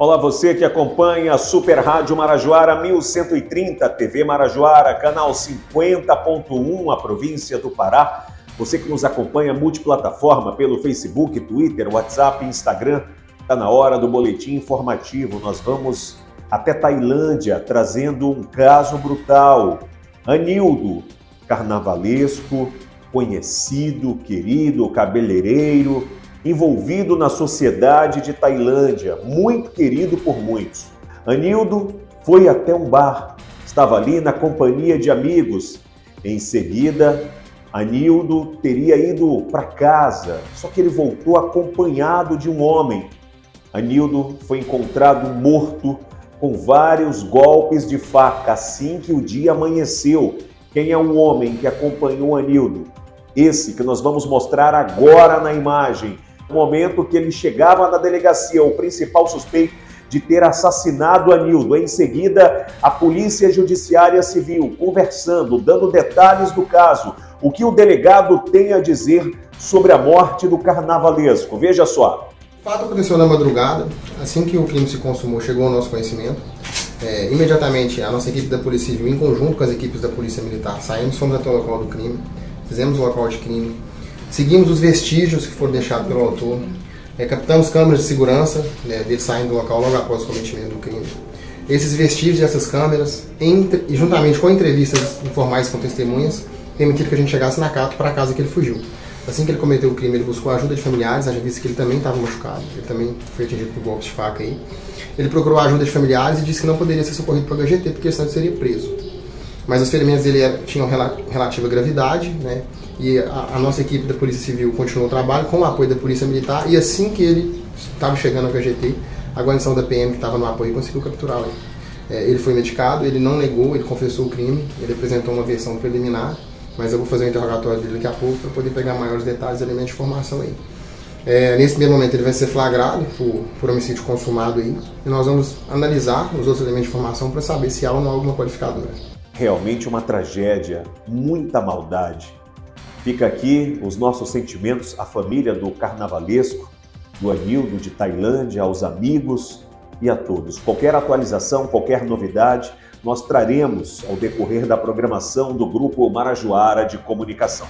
Olá, você que acompanha a Super Rádio Marajoara 1130, TV Marajoara, canal 50.1, a província do Pará. Você que nos acompanha multiplataforma pelo Facebook, Twitter, WhatsApp, Instagram. Está na hora do boletim informativo. Nós vamos até Tailândia trazendo um caso brutal. Anildo, carnavalesco, conhecido, querido, cabeleireiro, envolvido na sociedade de Tailândia, muito querido por muitos. Anildo foi até um bar, estava ali na companhia de amigos. Em seguida, Anildo teria ido para casa, só que ele voltou acompanhado de um homem. Anildo foi encontrado morto com vários golpes de faca assim que o dia amanheceu. Quem é o homem que acompanhou Anildo? Esse que nós vamos mostrar agora na imagem no momento que ele chegava na delegacia, o principal suspeito de ter assassinado Anildo. Em seguida, a Polícia Judiciária Civil conversando, dando detalhes do caso, o que o delegado tem a dizer sobre a morte do carnavalesco. Veja só. O fato aconteceu na madrugada, assim que o crime se consumou, chegou ao nosso conhecimento. É, imediatamente, a nossa equipe da Polícia Civil, em conjunto com as equipes da Polícia Militar, saímos, fomos até o local do crime, fizemos o local de crime, Seguimos os vestígios que foram deixados pelo autor. É, captamos câmeras de segurança né, dele saindo do local logo após o cometimento do crime. Esses vestígios dessas câmeras, entre, juntamente com entrevistas informais com testemunhas, permitiram que a gente chegasse na casa para a casa que ele fugiu. Assim que ele cometeu o crime, ele buscou a ajuda de familiares, haja visto que ele também estava machucado, ele também foi atingido por golpes de faca aí. Ele procurou a ajuda de familiares e disse que não poderia ser socorrido para o HGT porque senão ele seria preso. Mas os ferimentos dele tinham relativa gravidade, né? e a, a, nossa equipe da Polícia Civil continuou o trabalho com o apoio da Polícia Militar e assim que ele estava chegando ao KGT, a guarnição da PM que estava no apoio conseguiu capturá-lo. É, ele foi medicado, ele não negou, ele confessou o crime, ele apresentou uma versão preliminar, mas eu vou fazer um interrogatório dele daqui a pouco para poder pegar maiores detalhes e elementos de informação aí. É, nesse primeiro momento ele vai ser flagrado por, por homicídio consumado aí, e nós vamos analisar os outros elementos de informação para saber se há ou não alguma qualificadora. Realmente uma tragédia, muita maldade Fica aqui os nossos sentimentos à família do carnavalesco, do Anildo de Tailândia, aos amigos e a todos. Qualquer atualização, qualquer novidade, nós traremos ao decorrer da programação do Grupo Marajoara de Comunicação.